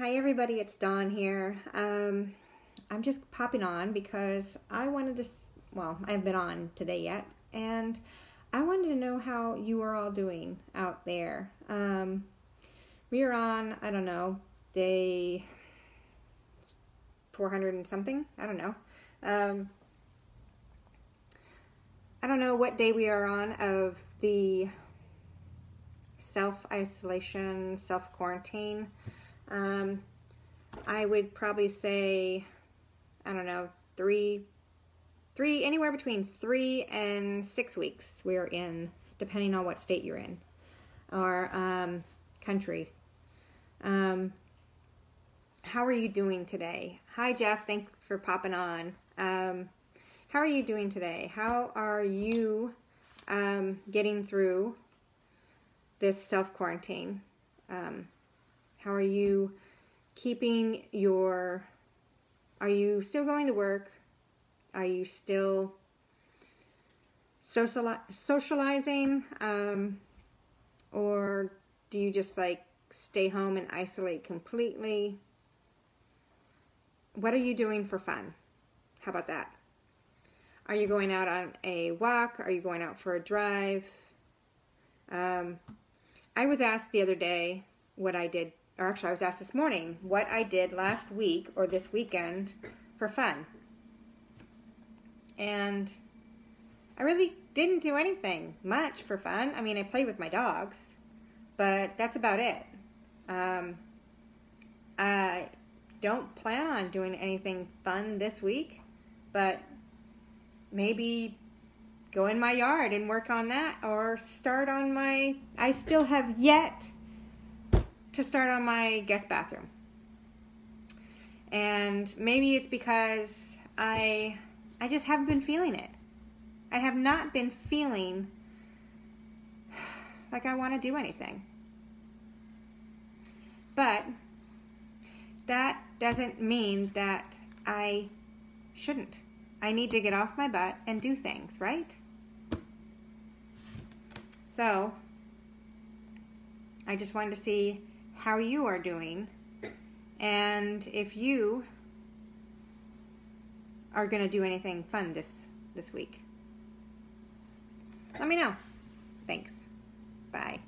Hi everybody, it's Dawn here. Um, I'm just popping on because I wanted to, well, I haven't been on today yet, and I wanted to know how you are all doing out there. Um, we are on, I don't know, day 400 and something, I don't know. Um, I don't know what day we are on of the self-isolation, self-quarantine. Um, I would probably say, I don't know, three, three, anywhere between three and six weeks we're in, depending on what state you're in or um, country. Um, how are you doing today? Hi, Jeff. Thanks for popping on. Um, how are you doing today? How are you um, getting through this self quarantine? Um, how are you keeping your, are you still going to work? Are you still sociali socializing? Um, or do you just like stay home and isolate completely? What are you doing for fun? How about that? Are you going out on a walk? Are you going out for a drive? Um, I was asked the other day what I did or actually I was asked this morning what I did last week or this weekend for fun. And I really didn't do anything much for fun. I mean, I played with my dogs, but that's about it. Um, I don't plan on doing anything fun this week, but maybe go in my yard and work on that or start on my. I still have yet to start on my guest bathroom. And maybe it's because I I just haven't been feeling it. I have not been feeling like I want to do anything. But that doesn't mean that I shouldn't. I need to get off my butt and do things, right? So, I just wanted to see how you are doing and if you are going to do anything fun this this week. Let me know. Thanks. Bye.